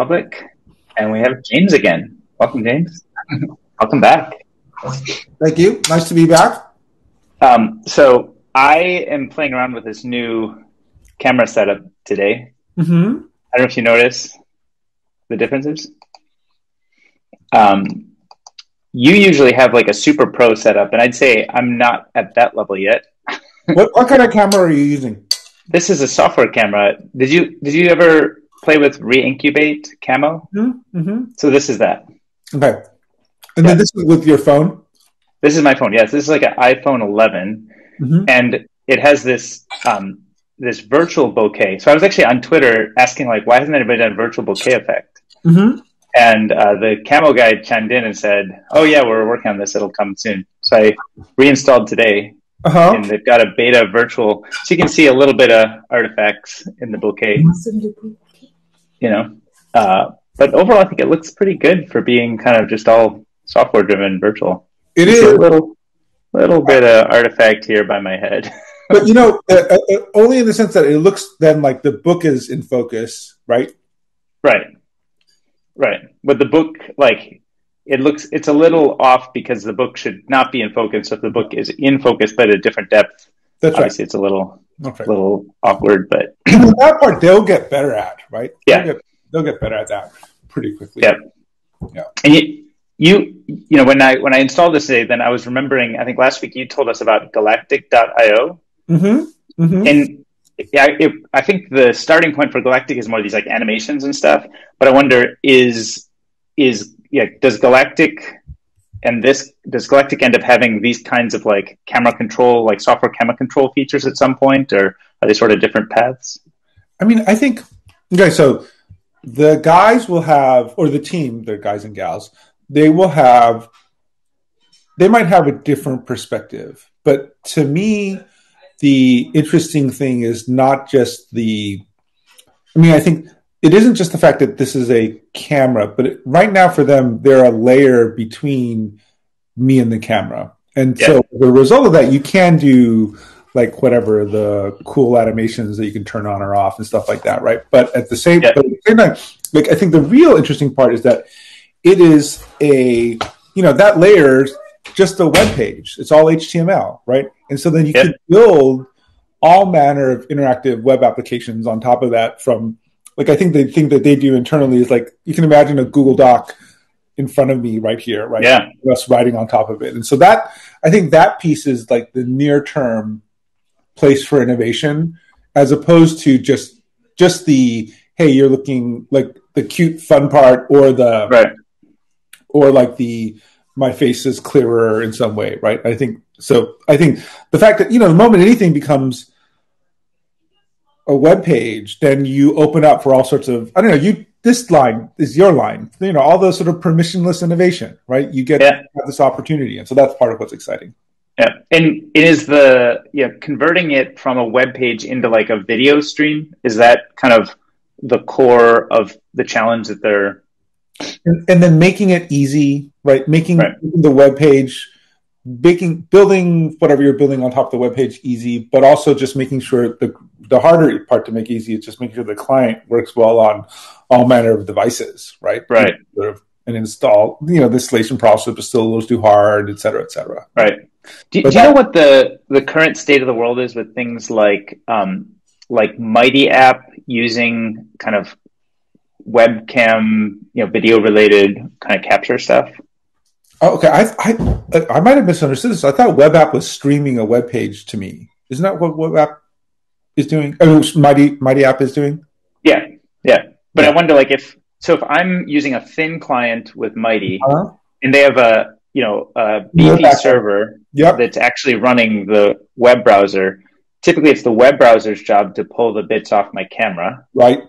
public, and we have James again. Welcome, James. Welcome back. Thank you. Nice to be back. Um, so I am playing around with this new camera setup today. Mm-hmm. I don't know if you notice the differences. Um, you usually have like a super pro setup, and I'd say I'm not at that level yet. what, what kind of camera are you using? This is a software camera. Did you did you ever play with Reincubate Camo? Mm-hmm. So this is that. Okay. And Yeah. then this is with your phone? This is my phone. Yes, this is like an iPhone 11, Mm-hmm. and it has this um, this virtual bokeh. So I was actually on Twitter asking like, why hasn't anybody done virtual bokeh effect? Mm-hmm. And uh, the camo guy chimed in and said, "Oh yeah, we're working on this. It'll come soon." So I reinstalled today, Uh-huh. and they've got a beta virtual, so you can see a little bit of artifacts in the bokeh. You know, uh, but overall, I think it looks pretty good for being kind of just all software driven virtual. It see a little little bit of artifact here by my head. But you know, uh, uh, uh, only in the sense that it looks then like the book is in focus, right? right, right. But the book, like, it looks it's a little off because the book should not be in focus. So if the book is in focus but at a different depth, That's right. obviously it's a little Okay. little awkward. But that part they'll get better at, right? Yeah. They'll get, they'll get better at that pretty quickly. Yeah. and you, you, you know, when I when I installed this today, then I was remembering. I think last week you told us about Galactic.io, Mm-hmm. Mm-hmm. and yeah, it, I think the starting point for Galactic is more these like animations and stuff. But I wonder is is yeah, does Galactic and this does Galactic end up having these kinds of like camera control, like software camera control features at some point, or are they sort of different paths? I mean, I think okay. So the guys will have, or the team, the guys and gals, they will have. They might have a different perspective, but to me, the interesting thing is not just the. I mean, I think it isn't just the fact that this is a camera, but it, right now for them, they're a layer between me and the camera, and so the result of that, you can do like whatever the cool animations that you can turn on or off and stuff like that, right? But at the same, Yeah. but at the same time, like I think the real interesting part is that it is a you know that layer's just a web page. It's all HTML, right? And so then you Yeah. can build all manner of interactive web applications on top of that. From like I think the thing that they do internally is like you can imagine a Google Doc in front of me right here, right? Yeah. Us writing on top of it, and so that I think that piece is like the near term place for innovation, as opposed to just just the hey, you're looking like the cute fun part or the Right. or like the my face is clearer in some way, right? I think so. I think the fact that you know the moment anything becomes a web page, then you open up for all sorts of I don't know. You this line is your line. You know all those sort of permissionless innovation, right? You get Yeah. this opportunity, and so that's part of what's exciting. Yeah, and is the yeah converting it from a web page into like a video stream? Is that kind of the core of the challenge that they're and, and then making it easy, right? Making Right. the web page, making building whatever you're building on top of the web page easy, but also just making sure the the harder part to make easy is just making sure the client works well on all manner of devices, right? Right. Sort of and install, you know, the installation process is still a little too hard, et cetera, et cetera. right? Do, do you know what the the current state of the world is with things like um, like Mighty App using kind of webcam, you know, video related kind of capture stuff? Oh, okay, I, I I might have misunderstood this. I thought web app was streaming a web page to me. Isn't that what web app is doing? Oh, Mighty Mighty app is doing. Yeah, yeah. But Yeah. I wonder, like, if so, if I'm using a thin client with Mighty Uh-huh. and they have a you know a Yeah, server Yep. that's actually running the web browser. Typically, it's the web browser's job to pull the bits off my camera, Right.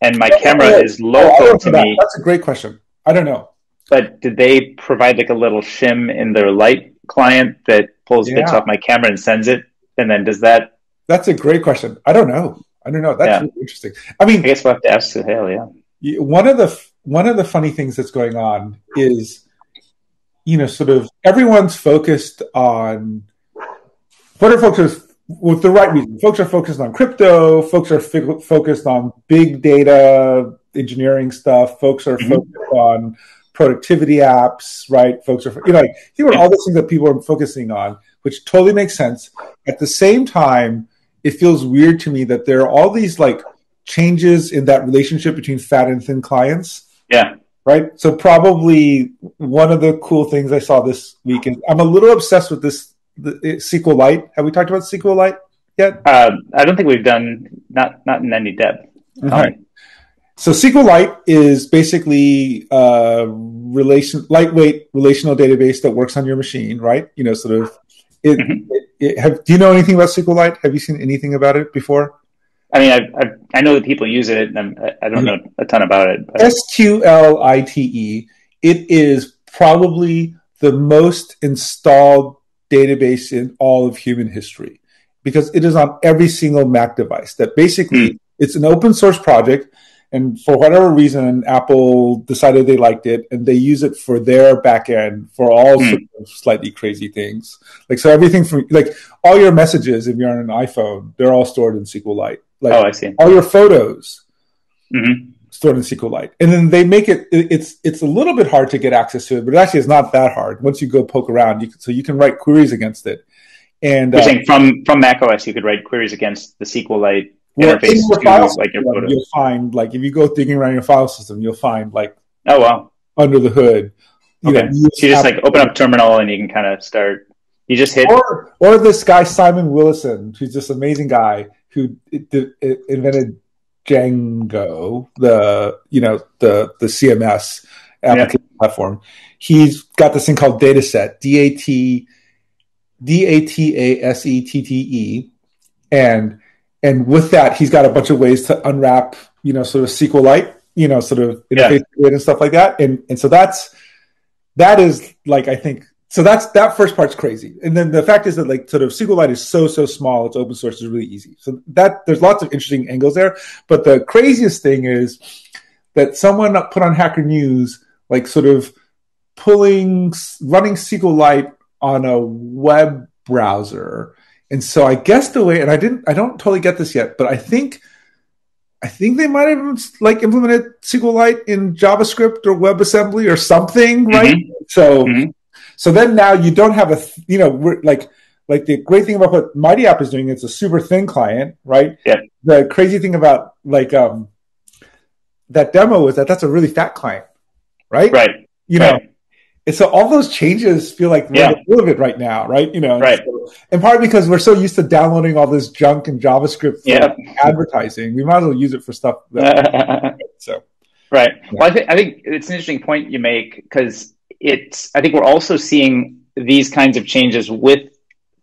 and my Yeah, camera is Oh, local don't to that. me. That's a great question. I don't know. But did they provide like a little shim in their light client that pulls bits Yeah. off my camera and sends it? And then does that? That's a great question. I don't know. I don't know. That's Yeah. really interesting. I mean, I guess we'll have to ask Suhail. Yeah. one of the one of the funny things that's going on is you know sort of everyone's focused on what are folks with the right reason folks are focused on crypto folks are fi- focused on big data engineering stuff. Folks are mm-hmm. focused on productivity apps, right? Folks are, you know, like, think about all the things that people are focusing on, which totally makes sense. At the same time, it feels weird to me that there are all these like changes in that relationship between fat and thin clients. Yeah. Right. So probably one of the cool things I saw this week is I'm a little obsessed with this the, SQLite. Have we talked about SQLite yet? Uh, I don't think we've done not not in any depth. Right. So SQLite is basically a relation lightweight relational database that works on your machine, right? You know, sort of. It, mm-hmm. it, it, have, do you know anything about SQLite? Have you seen anything about it before? I mean, I, I, I know that people use it, and i I do not know a ton about it. S Q L I T E. It is probably the most installed database in all of human history because it is on every single Mac device. That basically mm. it's an open source project, and for whatever reason, Apple decided they liked it and they use it for their backend for all mm. sorts of slightly crazy things. Like so, everything from like all your messages, if you're on an iPhone, they're all stored in SQLite. Like oh, I see. All your photos. Mm-hmm stored in SQLite, and then they make it. It's it's a little bit hard to get access to it, but actually it's not that hard once you go poke around. You can, so you can write queries against it. And you're uh, saying from from Mac OS, you could write queries against the SQLite well, interface your to like. You'll find like if you go digging around your file system, you'll find like oh wow under the hood. You okay, know, you so you just like open up terminal and you can kind of start. You just hit or or this guy Simon Willison, who's this amazing guy who invented Django, the you know the the CMS application yeah. platform. He's got this thing called Datasette, D A T D A T A S E T T E, and and with that, he's got a bunch of ways to unwrap, you know, sort of SQLite, you know, sort of interface yeah. and stuff like that. And and so that's that is like I think so that's that first part's crazy. And then the fact is that like sort of SQLite is so so small, it's open source is really easy. So that there's lots of interesting angles there. But the craziest thing is that someone put on Hacker News like sort of pulling running SQLite on a web browser. And so I guess the way and I didn't I don't totally get this yet, but I think I think they might have like implemented SQLite in JavaScript or WebAssembly or something, right? Mm-hmm. So mm-hmm so then now you don't have a, you know, we're like, like the great thing about what Mighty App is doing, it's a super thin client, right? Yeah. The crazy thing about like um that demo is that that's a really fat client, right? Right. You right. know, and so all those changes feel like yeah. relevant right now, right? You know, right. So, and part because we're so used to downloading all this junk and JavaScript for yeah. advertising, we might as well use it for stuff. That, so, right. Yeah. Well, I think I think it's an interesting point you make because it's I think we're also seeing these kinds of changes with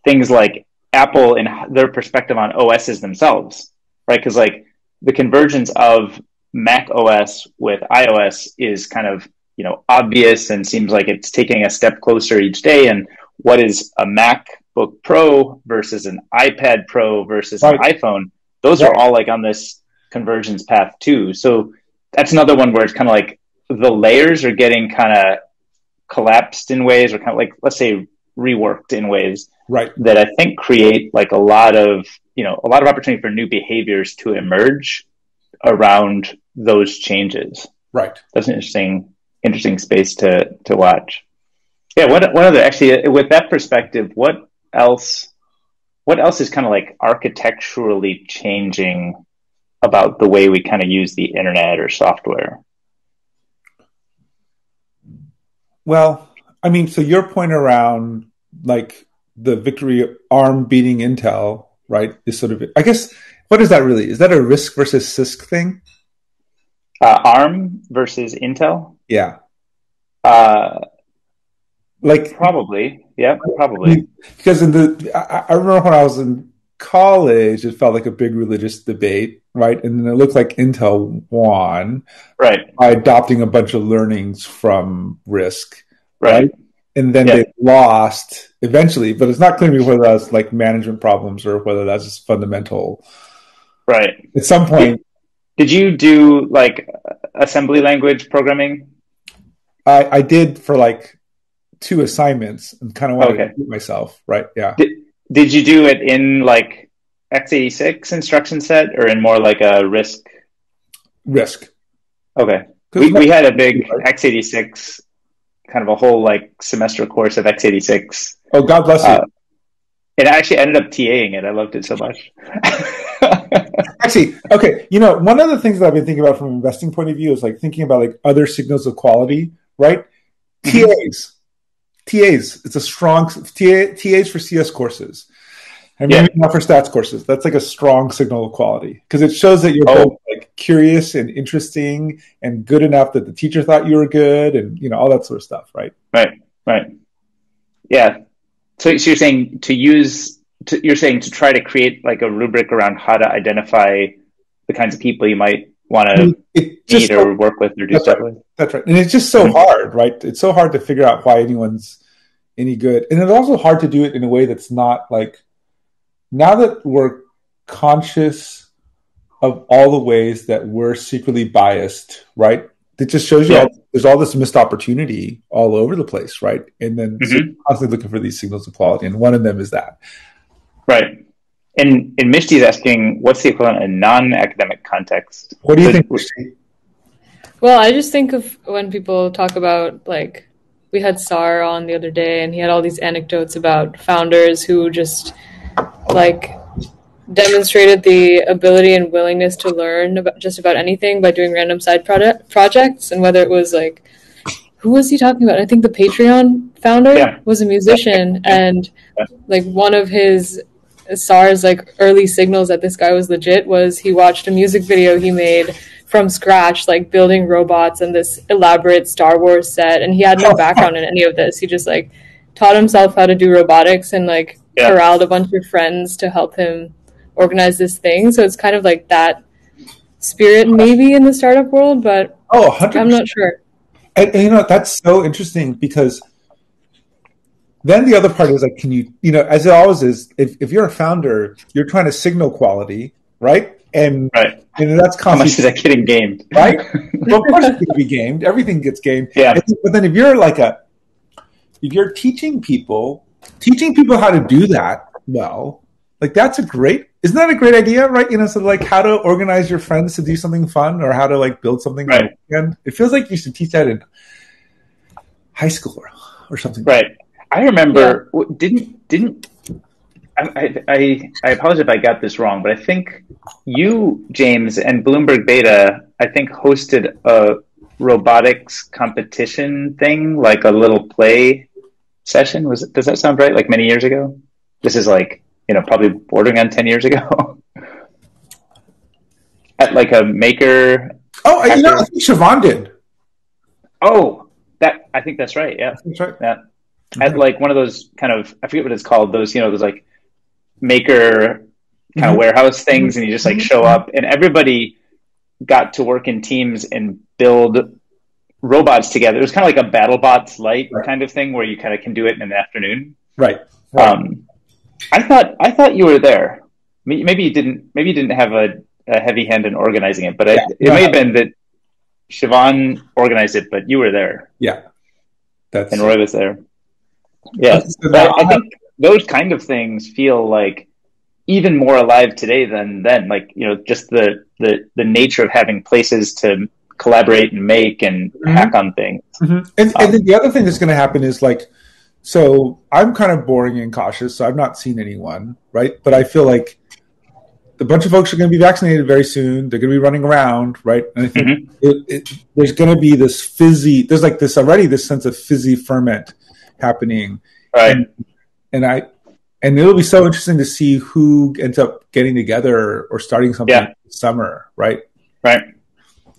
things like Apple and their perspective on OSs themselves, right? Because like the convergence of Mac OS with iOS is kind of you know obvious and seems like it's taking a step closer each day. And what is a MacBook Pro versus an iPad Pro versus right. an iPhone? Those right. are all like on this convergence path too. So that's another one where it's kind of like the layers are getting kind of collapsed in ways or kind of like let's say reworked in ways right that i think create like a lot of you know a lot of opportunity for new behaviors to emerge around those changes right that's an interesting interesting space to to watch yeah one, one other actually with that perspective what else what else is kind of like architecturally changing about the way we kind of use the internet or software Well, I mean, so your point around like the victory ARM beating Intel, right? Is sort of, I guess, what is that really? Is that a RISC versus CISC thing? Uh, ARM versus Intel? Yeah. Uh, like probably, yeah, probably. Because in the, I, I remember when I was in college, it felt like a big religious debate, right? And then it looked like Intel won, right, by adopting a bunch of learnings from RISC, right? right? And then yeah. they lost eventually, but it's not clear to me whether that's like management problems or whether that's just fundamental. Right. At some point, did, did you do like assembly language programming? I, I did for like two assignments and kind of wanted okay. to do myself. Right. Yeah. Did, did you do it in like x86 instruction set or in more like a RISC? RISC. Okay. We, we had a big x86 kind of a whole like semester course of x86. Oh, God bless you. Uh, and I actually ended up TAing it. I loved it so much. actually, okay. You know, one of the things that I've been thinking about from an investing point of view is like thinking about like other signals of quality, right? Mm-hmm. TAs. TAs. It's a strong TA, TAs for CS courses. And maybe not for stats courses. That's like a strong signal of quality because it shows that you're oh. both like curious and interesting and good enough that the teacher thought you were good and you know all that sort of stuff, right? Right, right. Yeah. So, so you're saying to use, to, you're saying to try to create like a rubric around how to identify the kinds of people you might want to meet or work with or do stuff right. with. That's right. And it's just so mm-hmm. hard, right? It's so hard to figure out why anyone's any good. And it's also hard to do it in a way that's not like now that we're conscious of all the ways that we're secretly biased, right? It just shows you yeah. all, there's all this missed opportunity all over the place, right? And then mm-hmm. so constantly looking for these signals of quality, and one of them is that. Right. And and Mishti's asking, what's the equivalent in non-academic context? What do you so, think, Mishti? Well, I just think of when people talk about like we had Sar on the other day, and he had all these anecdotes about founders who just like demonstrated the ability and willingness to learn about just about anything by doing random side project projects and whether it was like who was he talking about? I think the Patreon founder yeah. was a musician and like one of his SARS like early signals that this guy was legit was he watched a music video he made from scratch, like building robots and this elaborate Star Wars set, and he had no background in any of this. He just like taught himself how to do robotics and like yeah. corralled a bunch of friends to help him organize this thing. So it's kind of like that spirit maybe in the startup world, but oh, i am not sure. And, and, you know that's so interesting because then the other part is like, can you, you know, as it always is, if, if you're a founder, you're trying to signal quality, right? And right. and that's how much is that getting gamed, right? well, of course it to be gamed. Everything gets gamed. Yeah. But then if you're like a, if you're teaching people, teaching people how to do that well, like that's a great isn't that a great idea right you know so like how to organize your friends to do something fun or how to like build something right and it feels like you should teach that in high school or, or something right i remember yeah. didn't didn't I, I, I apologize if I got this wrong, but I think you, James, and Bloomberg Beta, I think hosted a robotics competition thing, like a little play session. Was it, does that sound right? Like many years ago? This is like you know probably bordering on ten years ago. At like a maker. Oh, you know, I think Siobhan did. Oh, that I think that's right. Yeah, that's right. Yeah, at like one of those kind of I forget what it's called. Those you know those like maker kind mm-hmm. of warehouse things, and you just like show up, and everybody got to work in teams and build robots together. It was kind of like a BattleBots light right. kind of thing where you kind of can do it in the afternoon. Right. right. Um, I thought I thought you were there. Maybe you didn't. Maybe you didn't have a, a heavy hand in organizing it, but yeah. it, it may have been that Siobhan organized it, but you were there. Yeah, that's and Roy was there. Yeah, but I think those kind of things feel like even more alive today than then. Like you know, just the the the nature of having places to collaborate and make and mm-hmm. hack on things. Mm-hmm. And, um, and then the other thing that's going to happen is like, so I'm kind of boring and cautious, so I've not seen anyone, right? But I feel like a bunch of folks are going to be vaccinated very soon. They're going to be running around, right? And I think mm-hmm. it, it, there's going to be this fizzy. There's like this already, this sense of fizzy ferment happening, right? And, and I and it'll be so interesting to see who ends up getting together or starting something yeah. this summer, right? Right.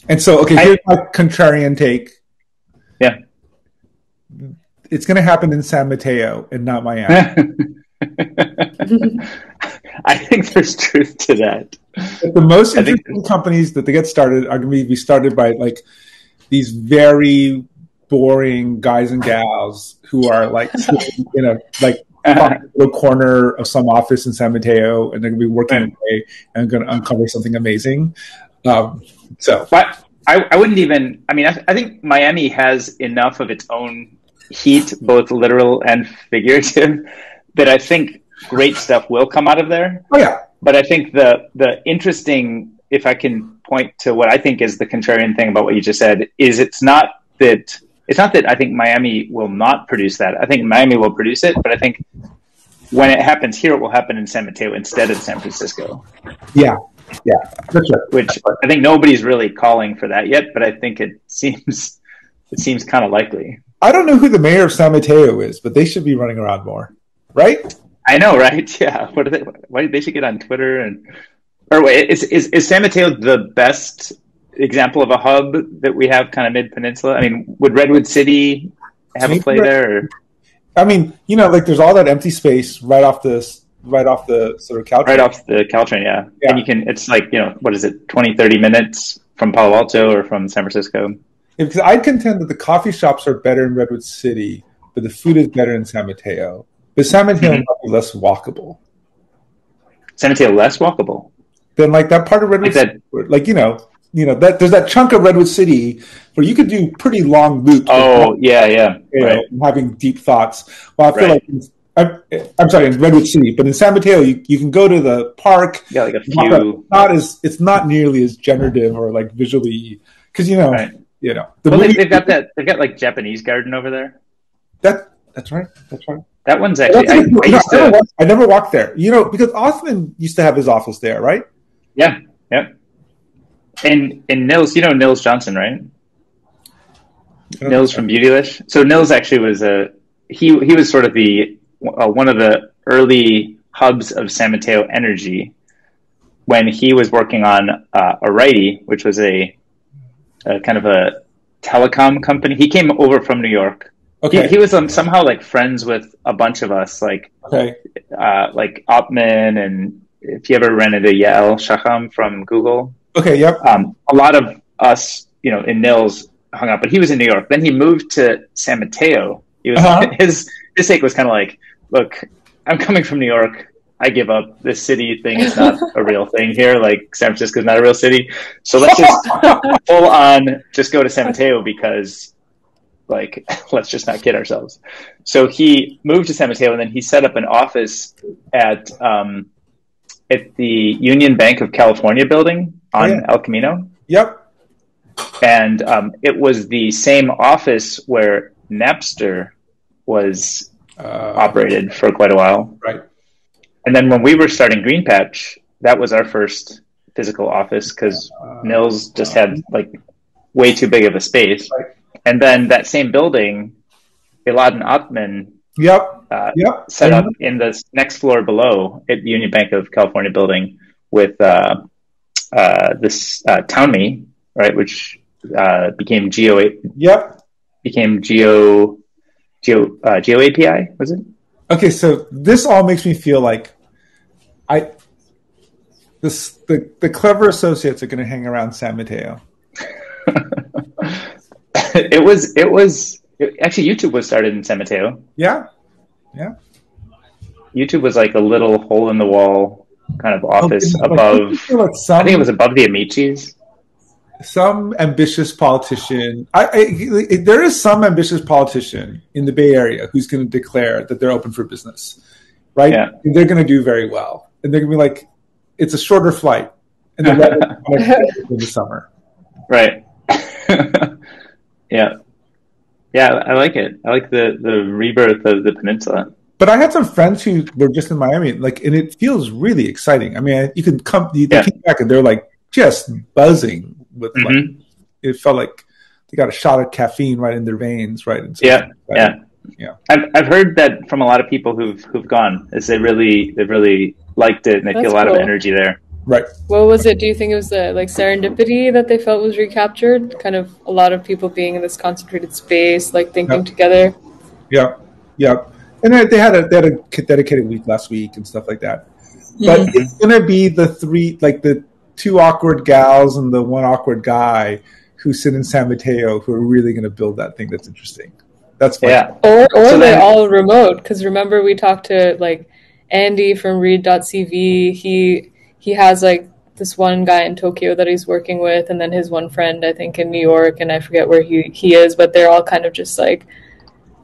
And so, okay, here's I, my contrarian take. Yeah. It's going to happen in San Mateo and not Miami. I think there's truth to that. But the most interesting companies that they get started are going to be started by like these very boring guys and gals who are like you know like little corner of some office in San Mateo, and they're going to be working away and going to uncover something amazing. Um, so, but I, I wouldn't even. I mean, I, I think Miami has enough of its own heat, both literal and figurative, that I think great stuff will come out of there. Oh yeah. But I think the the interesting if I can point to what I think is the contrarian thing about what you just said, is it's not that it's not that I think Miami will not produce that. I think Miami will produce it, but I think when it happens here, it will happen in San Mateo instead of San Francisco. Yeah, yeah, that's right. Which I think nobody's really calling for that yet, but I think it seems it seems kind of likely. I don't know who the mayor of San Mateo is, but they should be running around more, right? I know, right? Yeah. What are they? Why they should get on Twitter and or wait, is is, is San Mateo the best example of a hub that we have kind of mid peninsula? I mean, would Redwood City have a play there? Or? I mean, you know, like there's all that empty space right off the right off the sort of Caltrain. Right off the Caltrain, yeah. yeah. And you can, it's like, you know, what is it, 20, 30 minutes from Palo Alto or from San Francisco? Because I'd contend that the coffee shops are better in Redwood City, but the food is better in San Mateo. But San Mateo mm-hmm. might be less walkable. San Mateo less walkable? Than like that part of Redwood like City. Like, you know, you know that there's that chunk of Redwood City where you could do pretty long loops. Oh yeah, yeah, right. Know, having deep thoughts. Well, I feel right. like I'm, I'm, sorry, in Redwood City, but in San Mateo, you, you can go to the park. Yeah, like a few. Not, not as it's not nearly as generative or like visually because you know right. you know the well, movie, they've got that they've got like Japanese garden over there. That that's right. That's right. That one's actually. I, I, no, I, never walked, I never walked there. You know, because Othman used to have his office there, right? Yeah. Yep. And and Nils, you know Nils Johnson, right? Nils from Beautylish. So Nils actually was a he he was sort of the uh, one of the early hubs of San Mateo Energy when he was working on uh, Ariety, which was a, a, kind of a telecom company. He came over from New York. Okay. He, he was um, somehow like friends with a bunch of us, like okay. uh, like Othman, and if you ever ran into Yael Shaham from Google, Okay, yep. Um, a lot of us, you know, in Nils hung out, but he was in New York. Then he moved to San Mateo. He was uh-huh. his his take was kind of like, look, I'm coming from New York. I give up. This city thing is not a real thing here. Like San Francisco is not a real city. So let's just full on just go to San Mateo because like let's just not kid ourselves. So he moved to San Mateo and then he set up an office at um, at the Union Bank of California building on yeah. El Camino. Yep. And um, it was the same office where Napster was uh, operated for quite a while. Right. And then when we were starting Green Patch, that was our first physical office because uh, Nils just had like way too big of a space. Right. And then that same building, Elad and Othman Yep. Uh, yep. Set up in the next floor below at the Union Bank of California building with uh, uh, this uh, TownMe, right, which uh, became Geo. Yep. Became Geo. Geo. Uh, Geo API was it? Okay, so this all makes me feel like I. This the the clever associates are going to hang around San Mateo. it was it was actually YouTube was started in San Mateo. Yeah, yeah. YouTube was like a little hole in the wall kind of office oh, above. Like some, I think it was above the Amicis. Some ambitious politician. I, I, there is some ambitious politician in the Bay Area who's going to declare that they're open for business, right? Yeah. They're going to do very well, and they're going to be like, it's a shorter flight, and they're in the summer, right? yeah. Yeah, I like it. I like the the rebirth of the peninsula. But I had some friends who were just in Miami, like, and it feels really exciting. I mean, you can come, they yeah. came back and they're like just buzzing with mm-hmm. like, it felt like they got a shot of caffeine right in their veins, right? So yeah, yeah, yeah. I've I've heard that from a lot of people who've who've gone, is they really they really liked it and they That's feel a lot cool. of energy there. Right. What was it? Do you think it was the like serendipity that they felt was recaptured? Kind of a lot of people being in this concentrated space, like thinking yep. together. Yeah, yeah. And they had a they had a dedicated week last week and stuff like that. But mm-hmm. it's gonna be the three like the two awkward gals and the one awkward guy who sit in San Mateo who are really gonna build that thing that's interesting. That's fun. yeah. Or or so they're then, all remote because remember we talked to like Andy from Read.cv. He he has like this one guy in Tokyo that he's working with, and then his one friend I think in New York, and I forget where he he is, but they're all kind of just like,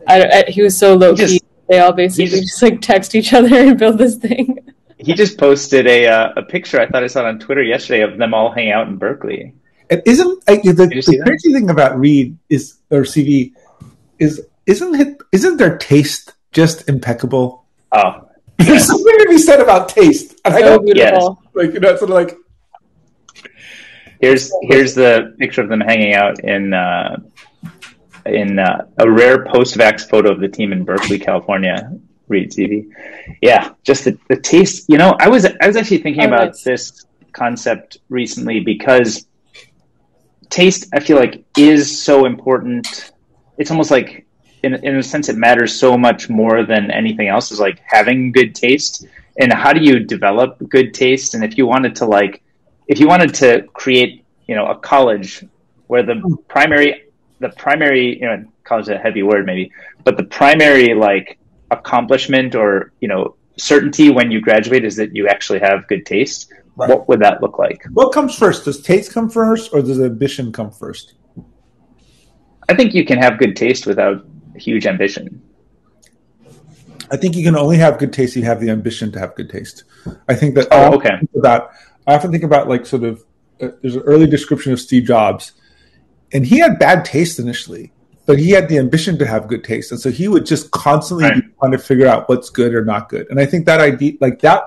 I, I he was so low key. They all basically just, just, like text each other and build this thing. he just posted a uh, a picture. I thought I saw on Twitter yesterday of them all hanging out in Berkeley. And isn't the, the crazy thing about Read is or CV is isn't it isn't their taste just impeccable? Oh, there's something to be said about taste, and so I don't beautiful. yes. like you know sort of like. Here's here's the picture of them hanging out in uh, in uh, a rare post-vax photo of the team in Berkeley, California. Read.cv. Yeah, just the, the taste. You know, I was I was actually thinking Oh, about nice. this concept recently because taste, I feel like, is so important. It's almost like, in in a sense, it matters so much more than anything else. Is like having good taste, and how do you develop good taste? And if you wanted to like, if you wanted to create, you know, a college where the primary, the primary, you know, college is a heavy word maybe, but the primary like accomplishment or you know certainty when you graduate is that you actually have good taste. Right. What would that look like? What comes first? Does taste come first, or does ambition come first? I think you can have good taste without huge ambition. I think you can only have good taste if you have the ambition to have good taste. I think that. Oh, I often okay. think About I often think about like sort of uh, there's an early description of Steve Jobs, and he had bad taste initially, but he had the ambition to have good taste, and so he would just constantly Right. be trying to figure out what's good or not good. And I think that idea, like that,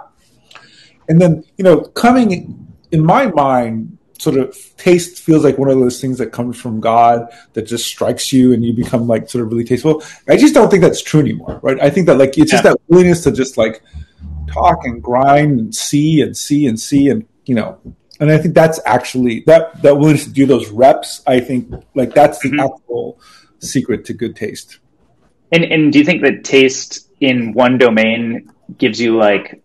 and then you know, coming in my mind, sort of taste feels like one of those things that comes from God that just strikes you and you become like sort of really tasteful. I just don't think that's true anymore, right? I think that like it's just that willingness to just like talk and grind and see and see and see and you know and i think that's actually that that willingness to do those reps i think like that's the Mhm. actual secret to good taste And and do you think that taste in one domain gives you like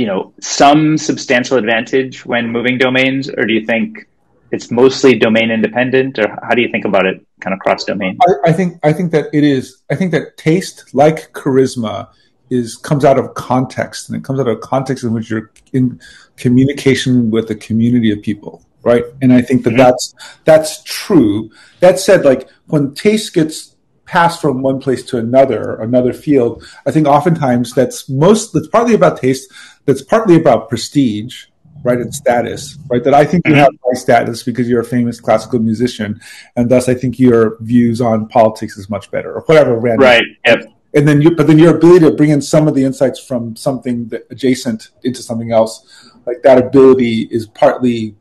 you know some substantial advantage when moving domains, or do you think it's mostly domain independent, or how do you think about it, kind of cross domain? I, I think i think that it is i think that taste like charisma is comes out of context and it comes out of context in which you're in communication with a community of people right and i think that Mhm. that's that's true that said like when taste gets passed from one place to another another field i think oftentimes that's most that's partly about taste that's partly about prestige right and status right that i think you Mhm. have high status because you're a famous classical musician and thus i think your views on politics is much better or whatever random Right. Yep. And then you but then your ability to bring in some of the insights from something that adjacent into something else like that ability is partly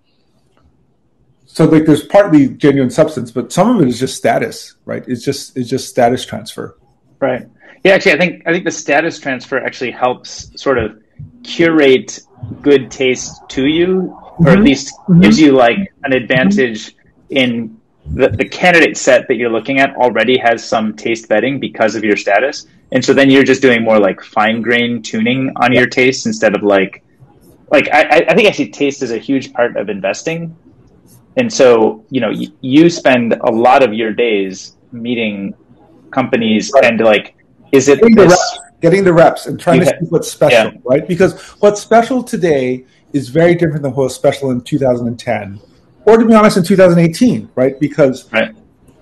so like there's partly genuine substance but some of it is just status right it's just it's just status transfer Right. Yeah, actually, I think I think the status transfer actually helps sort of curate good taste to you, or at Mhm. least Mhm. gives you like an advantage in the, the candidate set that you're looking at already has some taste vetting because of your status, and so then you're just doing more like fine grain tuning on your taste instead of like like I, I- I think actually taste is a huge part of investing, and so you know you, you spend a lot of your days meeting companies Right. and like is it getting the reps, getting the reps and trying to see what's special right? Because what's special today is very different than what was special in 2010 or to be honest in 2018 right because right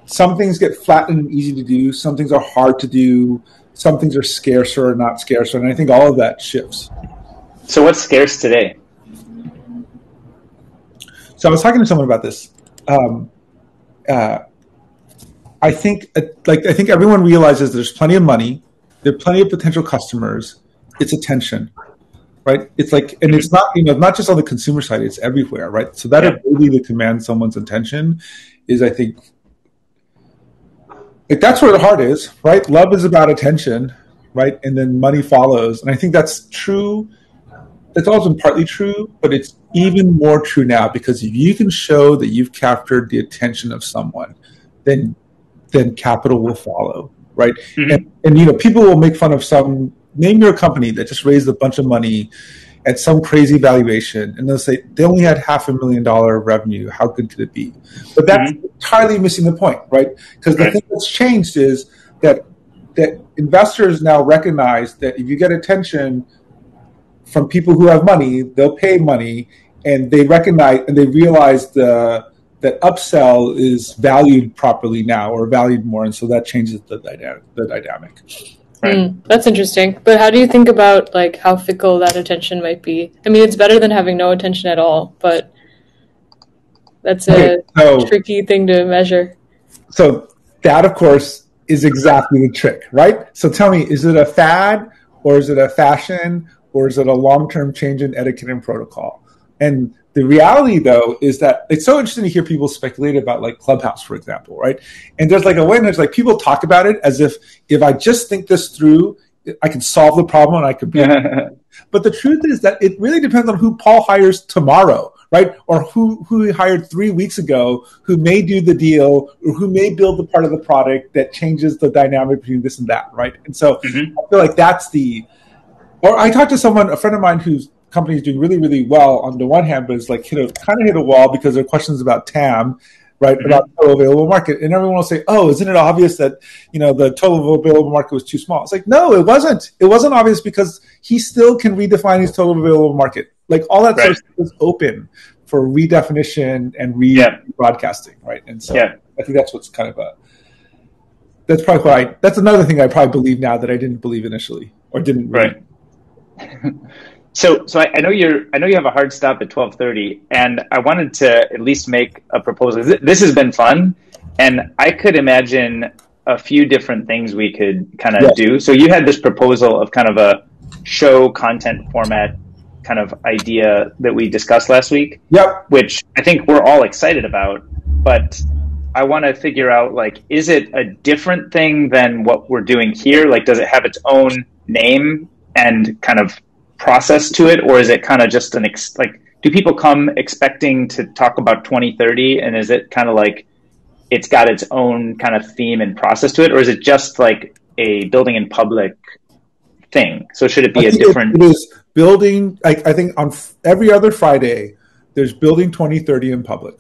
some things get flattened and easy to do some things are hard to do some things are scarcer or not scarcer and i think all of that shifts so what's scarce today So I was talking to someone about this. Um, uh, I think, uh, like, I think everyone realizes there's plenty of money, there are plenty of potential customers. It's attention, right? It's like, and it's not, you know, not just on the consumer side; it's everywhere, right? So that Yeah. ability to command someone's attention is, I think, like that's where the heart is, right? Love is about attention, right? And then money follows, and I think that's true it's also partly true, but it's even more true now because if you can show that you've captured the attention of someone, then then capital will follow, right? Mhm. And, and you know, people will make fun of some name your company that just raised a bunch of money at some crazy valuation, and they'll say they only had half a million dollar revenue. How good could it be? But that's mm-hmm. entirely missing the point, right? Because the Right. thing that's changed is that that investors now recognize that if you get attention from people who have money, they'll pay money, and they recognize and they realize the that upsell is valued properly now or valued more, and so that changes the dynamic. The dynamic. Right. Mm, that's interesting. But how do you think about like how fickle that attention might be? I mean, it's better than having no attention at all, but that's a so- tricky thing to measure. So that, of course, is exactly the trick, right? So tell me, is it a fad or is it a fashion or is it a long term change in etiquette and protocol? And the reality, though, is that it's so interesting to hear people speculate about like Clubhouse, for example, right? And there's like a way in which like people talk about it as if if I just think this through, I can solve the problem and I could be but the truth is that it really depends on who Paul hires tomorrow, right? Or who who he hired three weeks ago, who may do the deal, or who may build the part of the product that changes the dynamic between this and that, right? And so Mhm. I feel like that's the. Or I talked to someone, a friend of mine whose company is doing really, really well on the one hand, but it's like hit a kind of hit a wall because there are questions about TAM, right? Mhm. About total available market, and everyone will say, "Oh, isn't it obvious that you know the total available market was too small?" It's like, no, it wasn't. It wasn't obvious because he still can redefine his total available market. Like all that Right. stuff is open for redefinition and Yeah. rebroadcasting, right? And so Yeah. I think that's what's kind of a. That's probably why. I, that's another thing I probably believe now that I didn't believe initially or didn't. Right. So, so I, I know you're. I know you have a hard stop at twelve thirty, and I wanted to at least make a proposal. This has been fun, and I could imagine a few different things we could kind of Yes. do. So, you had this proposal of kind of a show content format kind of idea that we discussed last week, Yep. which I think we're all excited about. But I want to figure out like, is it a different thing than what we're doing here? Like, does it have its own name and kind of process to it, or is it kind of just an ex- like? Do people come expecting to talk about 2030, and is it kind of like it's got its own kind of theme and process to it, or is it just like a building in public thing? So should it be I a different? It is building. I, I think on f- every other Friday, there's building 2030 in public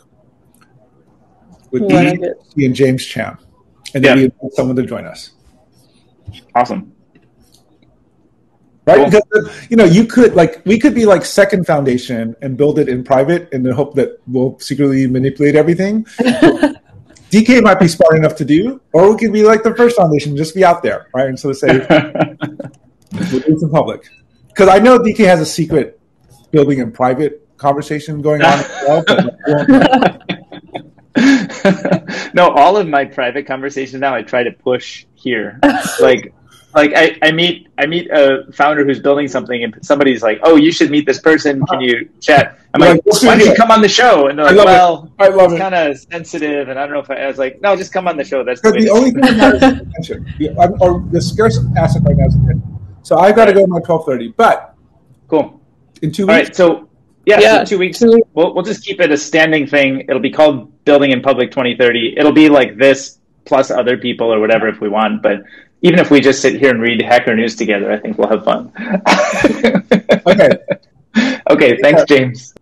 with Ooh, I like me and James Cham, and then Yeah. we invite someone to join us. Awesome. Right? Cool. Because you know, you could like we could be like second foundation and build it in private in the hope that we'll secretly manipulate everything. DK might be smart enough to do, or we could be like the first foundation, just be out there, right? And so to say, we'll do it in public. Because I know DK has a secret building in private conversation going on well. No, all of my private conversations now I try to push here. like like I, I meet I meet a founder who's building something and somebody's like, Oh, you should meet this person, can you chat? I'm You're like, like, "Let's Why do don't you come on the show? And they're I like, it. Well, I love it's it. kinda sensitive and I don't know if I, I was like, No, just come on the show. That's the the only thing it." that matters attention. The- I'm- or the scarce asset right now is attention. So I've got to go to my 12:30. But Cool. in two weeks, right, so yeah, Yeah, so two weeks. two weeks. We'll, we'll just keep it a standing thing. It'll be called Building in Public 2030. It'll be like this plus other people or whatever if we want. But even if we just sit here and read Hacker News together, I think we'll have fun. okay. okay, thanks, James.